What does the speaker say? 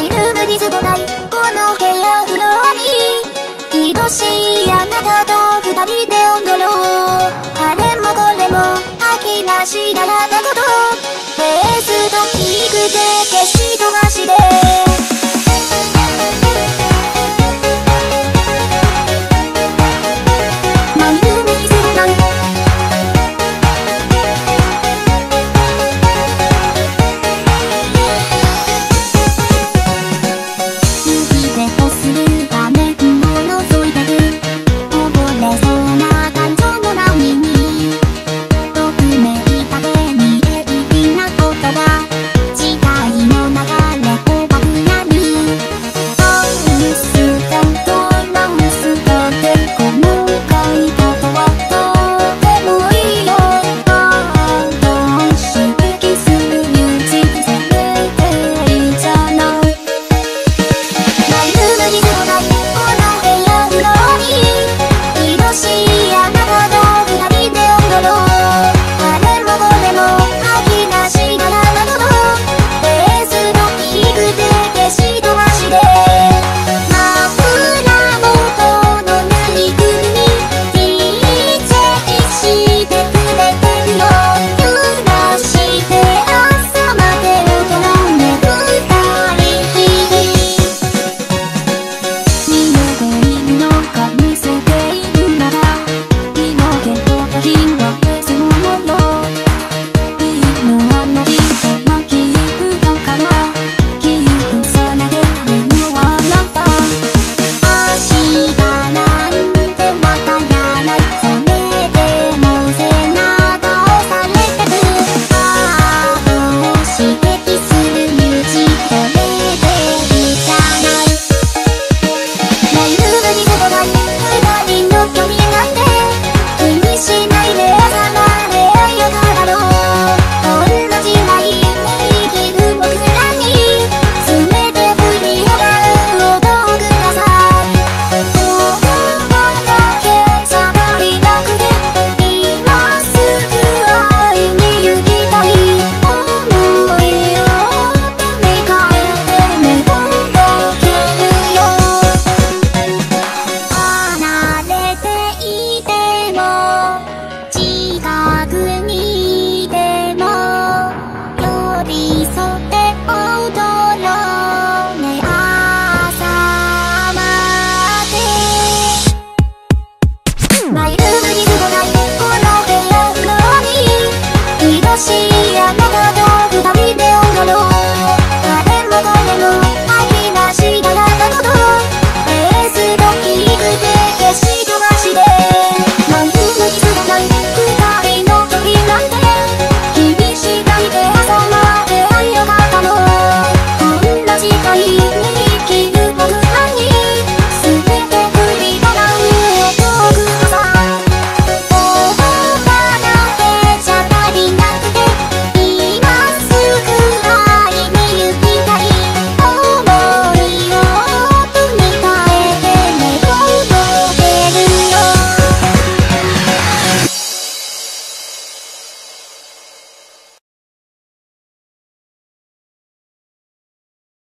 イルない。この部屋フロアに愛しい。あなたと二人で踊ろうあれもこれも吐き出しならなことベースと聞くで